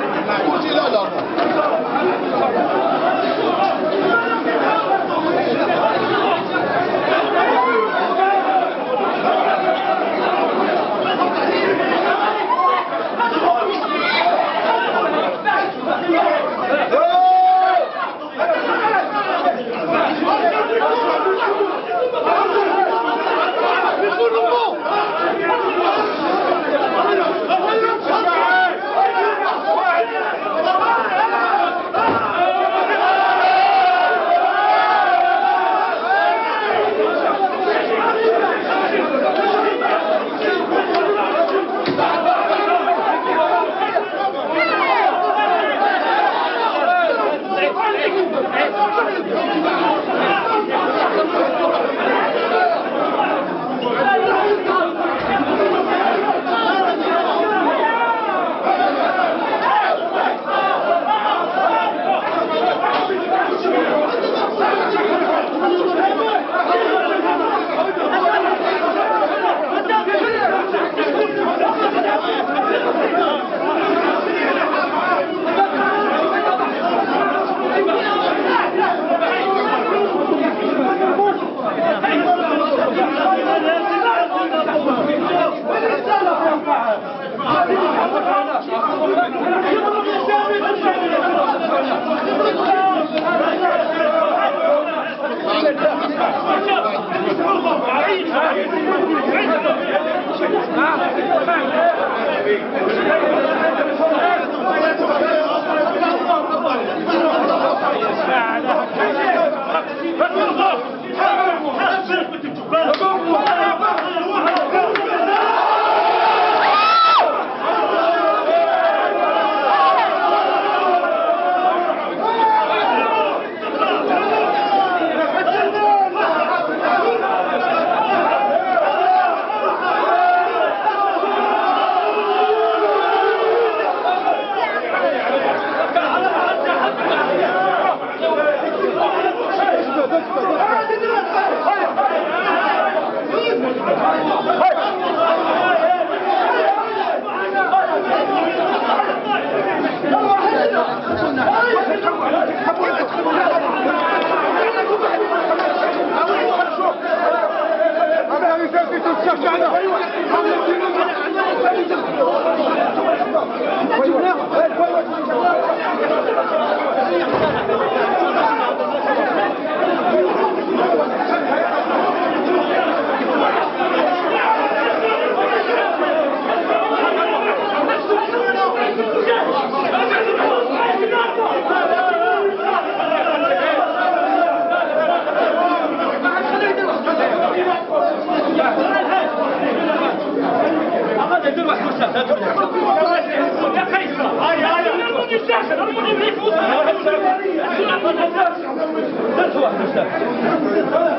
你卖过。Thank you. Why not? تدر وحوشة تدر يا قيصر هيا هيا نرمون الداخل نرمون العفوس نرمون الداخل تدر وحوشة